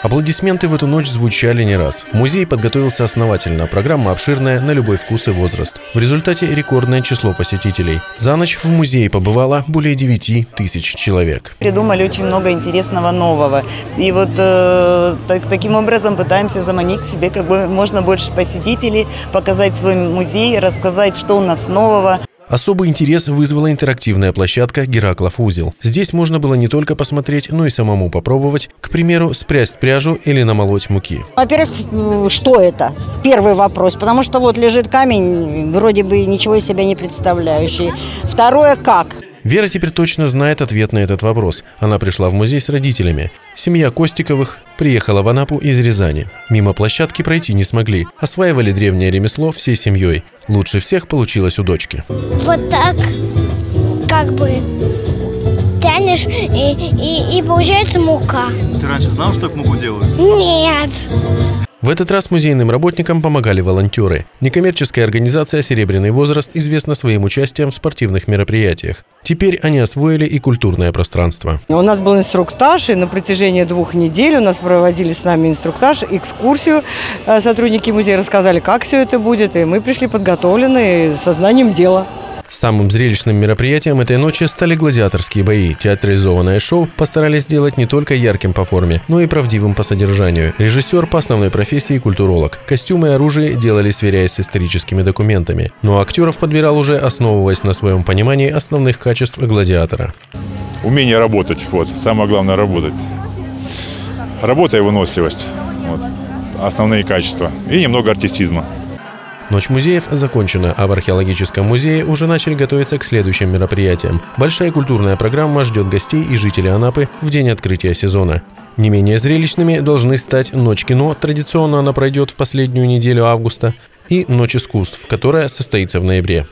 Аплодисменты в эту ночь звучали не раз. Музей подготовился основательно, программа обширная на любой вкус и возраст. В результате рекордное число посетителей. За ночь в музее побывало более 9 тысяч человек. Придумали очень много интересного нового. И вот э, так, таким образом пытаемся заманить к себе как бы можно больше посетителей, показать свой музей, рассказать, что у нас нового. Особый интерес вызвала интерактивная площадка «Гераклов узел». Здесь можно было не только посмотреть, но и самому попробовать, к примеру, спрясть пряжу или намолоть муки. Во-первых, что это? Первый вопрос, потому что вот лежит камень, вроде бы ничего из себя не представляющий. Второе, как? Вера теперь точно знает ответ на этот вопрос. Она пришла в музей с родителями. Семья Костиковых приехала в Анапу из Рязани. Мимо площадки пройти не смогли. Осваивали древнее ремесло всей семьей. Лучше всех получилось у дочки. Вот так, как бы тянешь, и, и, и получается мука. Ты раньше знал, что так муку делают? Нет. В этот раз музейным работникам помогали волонтеры. Некоммерческая организация «Серебряный возраст» известна своим участием в спортивных мероприятиях. Теперь они освоили и культурное пространство. У нас был инструктаж, и на протяжении двух недель у нас проводили с нами инструктаж, экскурсию. Э, сотрудники музея рассказали, как все это будет, и мы пришли подготовленные, со знанием дела. Самым зрелищным мероприятием этой ночи стали гладиаторские бои. Театрализованное шоу постарались сделать не только ярким по форме, но и правдивым по содержанию. Режиссер по основной профессии – культуролог. Костюмы и оружие делали, сверяясь с историческими документами. Но актеров подбирал уже, основываясь на своем понимании основных качеств гладиатора. Умение работать. Вот. Самое главное – работать. Работа и выносливость. Вот. Основные качества. И немного артистизма. Ночь музеев закончена, а в археологическом музее уже начали готовиться к следующим мероприятиям. Большая культурная программа ждет гостей и жителей Анапы в день открытия сезона. Не менее зрелищными должны стать «Ночь кино», традиционно она пройдет в последнюю неделю августа, и «Ночь искусств», которая состоится в ноябре.